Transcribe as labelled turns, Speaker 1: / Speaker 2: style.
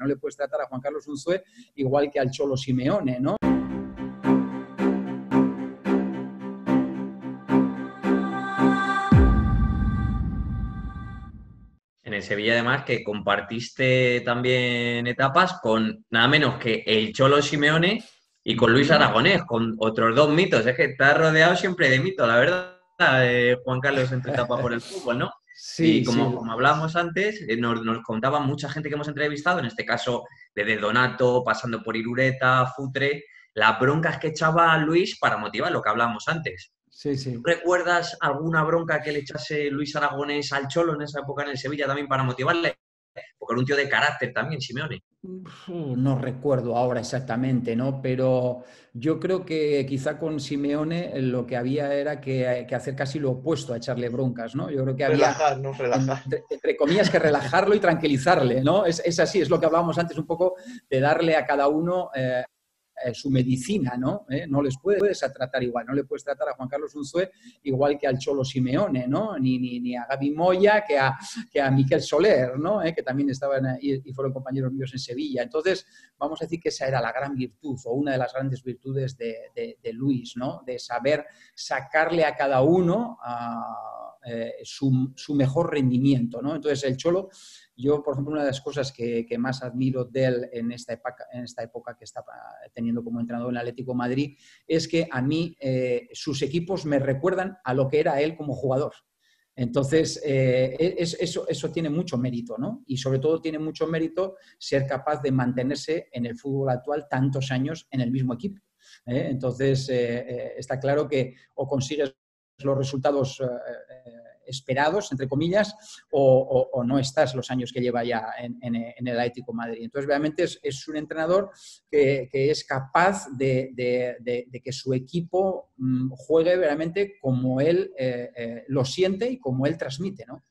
Speaker 1: No le puedes tratar a Juan Carlos Unzué igual que al Cholo Simeone, ¿no?
Speaker 2: En el Sevilla, además, que compartiste también etapas con nada menos que el Cholo Simeone y con Luis Aragonés, con otros dos mitos. Es que está rodeado siempre de mitos, la verdad, eh, Juan Carlos, en tu etapa por el fútbol, ¿no? Sí, y como, como hablábamos antes, eh, nos, nos, contaban mucha gente que hemos entrevistado, en este caso desde Donato, pasando por Irureta, Futre, las broncas que echaba Luis para motivar lo que hablábamos antes. Sí, sí. ¿Recuerdas alguna bronca que le echase Luis Aragonés al Cholo en esa época en el Sevilla también para motivarle? Porque era un tío de carácter también, Simeone.
Speaker 1: No recuerdo ahora exactamente, ¿no? Pero yo creo que quizá con Simeone lo que había era que, hacer casi lo opuesto a echarle broncas, ¿no? Yo creo que había...
Speaker 3: Relajar, ¿no? Relajar.
Speaker 1: Entre, comillas, que relajarlo y tranquilizarle, ¿no? Es, así, es lo que hablábamos antes un poco de darle a cada uno... Eh, eh, su medicina, ¿no? ¿Eh? No les puedes tratar igual, no le puedes tratar a Juan Carlos Unzué igual que al Cholo Simeone, ¿no? Ni, ni, a Gaby Moya que a, que a Miquel Soler, ¿no? ¿Eh? Que también estaban y, fueron compañeros míos en Sevilla. Entonces, vamos a decir que esa era la gran virtud o una de las grandes virtudes de, Luis, ¿no? De saber sacarle a cada uno su, su, mejor rendimiento, ¿no? Entonces, el Cholo yo, por ejemplo, una de las cosas que, más admiro de él en esta, época, en esta época que está teniendo como entrenador en Atlético Madrid es que a mí eh, sus equipos me recuerdan a lo que era él como jugador. Entonces, eh, e, eso, eso, tiene mucho mérito, ¿no? Y sobre todo tiene mucho mérito ser capaz de mantenerse en el fútbol actual tantos años en el mismo equipo. ¿eh? Entonces, está claro que o consigues los resultados esperados, entre comillas, o, no estás los años que lleva ya en, el Atlético Madrid. Entonces, realmente es, un entrenador que, es capaz de, que su equipo mm, juegue realmente como él eh, eh, lo siente y como él transmite, ¿no?